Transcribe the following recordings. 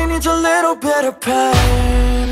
Everybody needs a little bit of pain.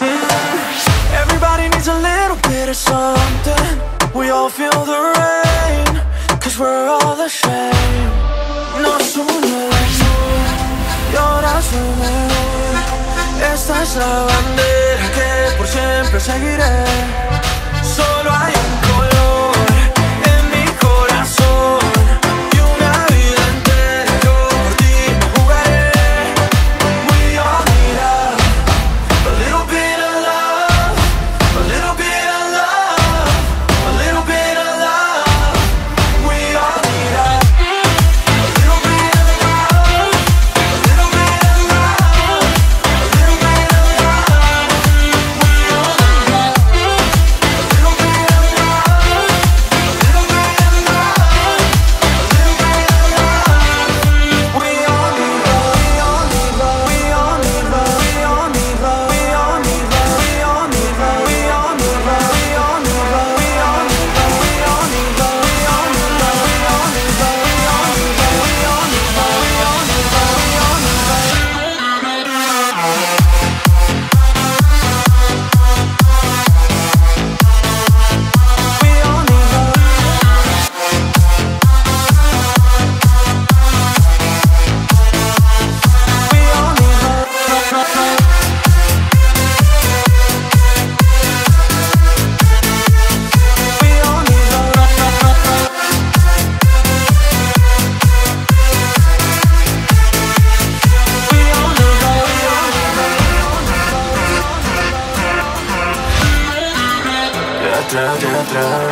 Mm. Everybody needs a little bit of something. We all feel the rain Cause we're all the same. No sooner lloras o me Esta es la bandera que por siempre seguiré. So Vas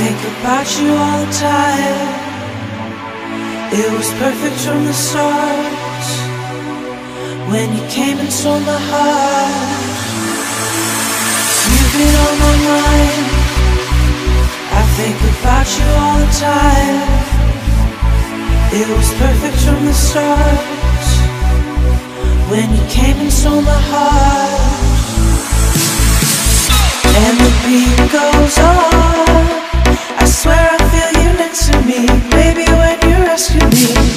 think about you all the time. It was perfect from the start when you came and stole my heart. You've been on my mind. I think about you all the time. It was perfect from the start when you came and stole my heart. And the beat goes on swear I feel you next to me, baby, when you rescue me.